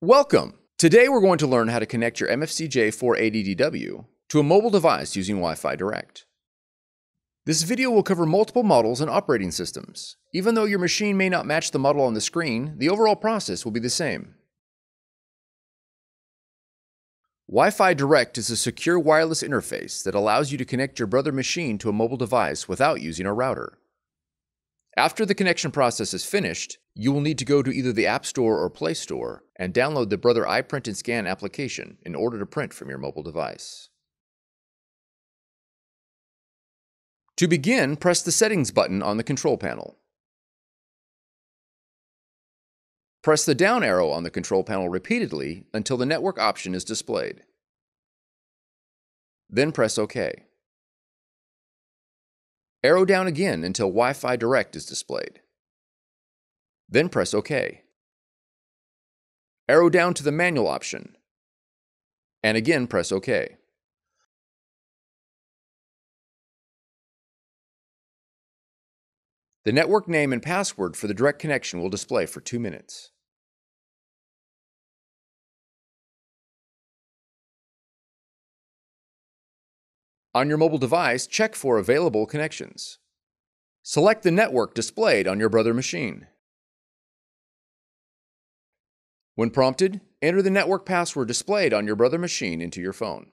Welcome! Today we're going to learn how to connect your MFCJ 480DW to a mobile device using Wi-Fi Direct. This video will cover multiple models and operating systems. Even though your machine may not match the model on the screen, the overall process will be the same. Wi-Fi Direct is a secure wireless interface that allows you to connect your brother machine to a mobile device without using a router. After the connection process is finished, you will need to go to either the App Store or Play Store and download the Brother iPrint and Scan application in order to print from your mobile device. To begin, press the Settings button on the control panel. Press the down arrow on the control panel repeatedly until the network option is displayed. Then press OK. Arrow down again until Wi-Fi Direct is displayed. Then press OK. Arrow down to the manual option. And again press OK. The network name and password for the direct connection will display for two minutes. On your mobile device, check for available connections. Select the network displayed on your brother machine. When prompted, enter the network password displayed on your brother machine into your phone.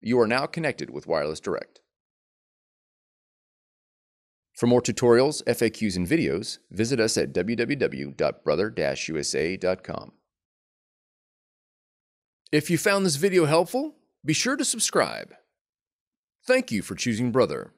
You are now connected with Wireless Direct. For more tutorials, FAQs, and videos, visit us at www.brother-usa.com. If you found this video helpful, be sure to subscribe. Thank you for choosing Brother.